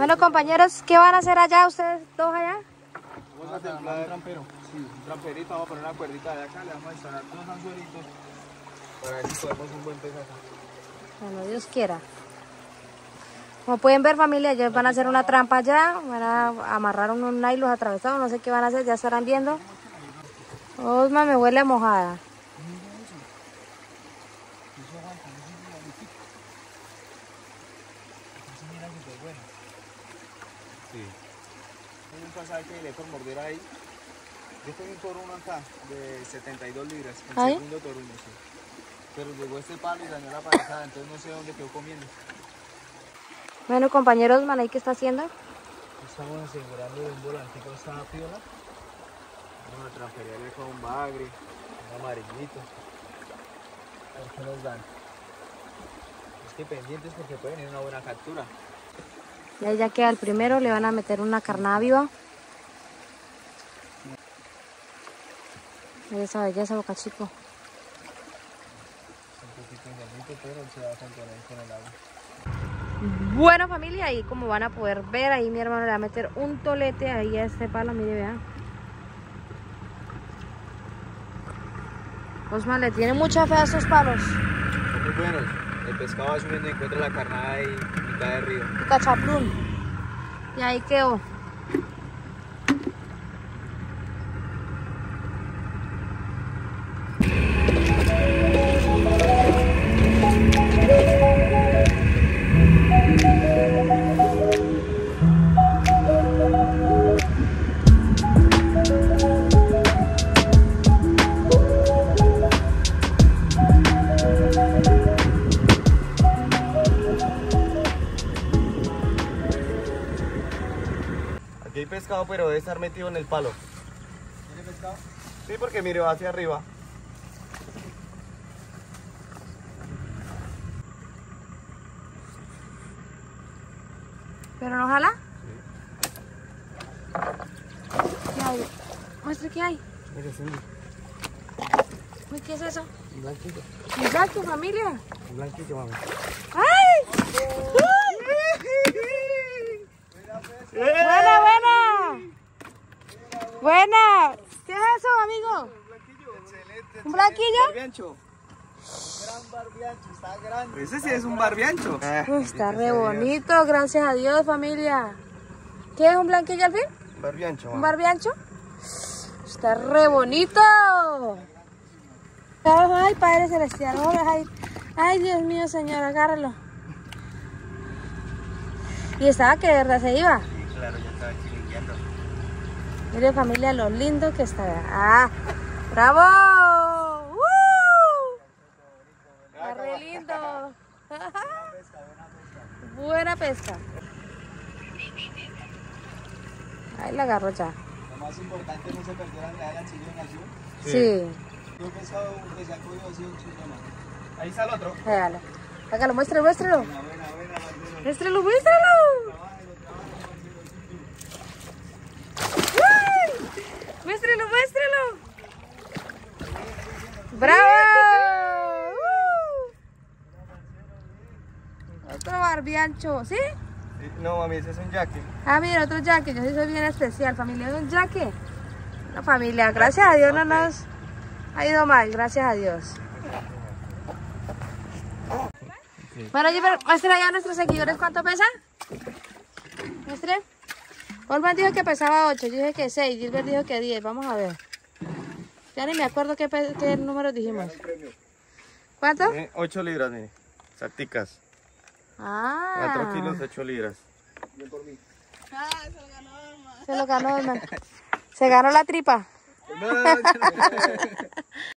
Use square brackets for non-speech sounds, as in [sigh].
Bueno, compañeros, ¿qué van a hacer allá ustedes dos allá? Vamos a templar un trampero. Sí, un tramperito. Vamos a poner una cuerdita de acá. Le vamos a instalar dos anzuelitos para ver si podemos un buen pez acá. Bueno, Dios quiera. Como pueden ver, familia, ellos van a hacer una trampa allá. Van a amarrar unos nylons atravesados. No sé qué van a hacer, ya estarán viendo. Osma, me huele a mojada. Sí. Hay un pasaje que le por morder ahí. Yo tengo un toruno acá de 72 libras. El ¿Ahí? segundo toruno, sí. Pero llegó este palo y dañó la panzada, entonces no sé dónde quedó comiendo. Bueno, compañeros, man, ¿ahí qué está haciendo? Estamos asegurando de un volantico esta piola. Vamos a transferirle con un bagre, un amarillito. A ver qué nos dan. Es que pendientes porque pueden ir una buena captura. Y ahí ya queda el primero, le van a meter una carnada viva. Mira esa belleza, boca chico. Bueno familia, ahí como van a poder ver, ahí mi hermano le va a meter un tolete ahí a este palo, mire, vean. Osma le tiene mucha fe a estos palos. Son muy buenos. El pescado va subiendo y encuentra la carnada ahí mitad de río. Cachaplún. Y ahí quedó. Aquí hay pescado, pero debe estar metido en el palo. ¿Tiene pescado? Sí, porque mire, va hacia arriba. ¿Pero no jala? ¿Qué hay? Muestre qué hay. Mire, sí, Uy, ¿qué es eso? un blanquillo. Mira tu familia. Un blanquillo, mami. ¡Ay! Buena, buena. Buena. ¿Qué es eso, amigo? Excelente. ¿Un blanquillo? Barbiancho. Gran barbiancho, está grande. Ese sí es un barbiancho. Uy, está re bonito, gracias a Dios, familia. ¿Qué es un blanquillo al fin? Barbiancho, ¿Un barbiancho? Está re bonito. Ay, Padre Celestial, ay, ay, Dios mío, Señor, agárralo. Y estaba que de verdad se iba. Sí, claro, ya estaba chilingueando. Mire familia, lo lindo que está. ¡Ah! ¡Bravo! ¡Uh! Está re lindo. [laughs] Buena pesca. Ahí la agarro ya. Lo más importante no se perdieran la la chilenación. Sí. Yo he pescado que se ha cogido así un chileno. Ahí está el otro. Hágalo. Hágalo, muéstralo, muéstralo. Buena, buena, buena. Muéstralo, muéstralo. ¡Uy! Muéstralo, muéstralo. ¡Bravo! Otro barbiancho, ¿sí? Sí, No, mami, ese es un yaque. Ah, mira, otro yaque. Yo sí soy bien especial. Familia de un yaque. La familia, gracias a Dios no nos ha ido mal. Gracias a Dios. Bueno, Gilbert, muestra ya a nuestros seguidores cuánto pesa. Muestre. Olman dijo que pesaba 8, yo dije que 6, Gilbert dijo que 10. Vamos a ver. Ya ni me acuerdo qué, número dijimos. ¿Cuánto? 8 libras, mire. Exacticas. Ah. 4 kilos, 8 libras. Se lo ganó, hermano. Se ganó la tripa. [laughs]